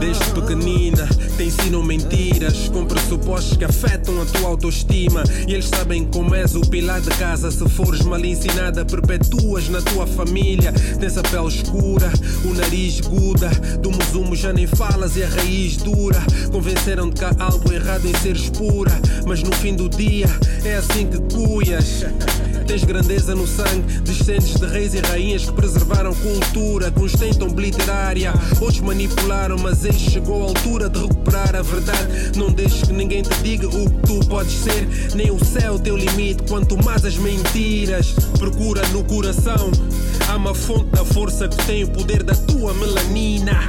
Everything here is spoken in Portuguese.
Desde pequenina te ensinam mentiras com pressupostos que afetam a tua autoestima. E eles sabem como és o pilar de casa. Se fores mal ensinada, perpetuas na tua família. Tens a pele escura, o nariz guda. Do musumo já nem falas e a raiz dura. Convenceram-te que há algo errado em seres pura. Mas no fim do dia é assim que cuias. Tens grandeza no sangue, descendentes de reis e rainhas que preservaram cultura, que uns tentam literária, outros manipularam, mas eles chegou à altura de recuperar a verdade. Não deixes que ninguém te diga o que tu podes ser, nem o céu teu limite, quanto mais as mentiras. Procura no coração, há uma fonte da força que tem o poder da tua melanina.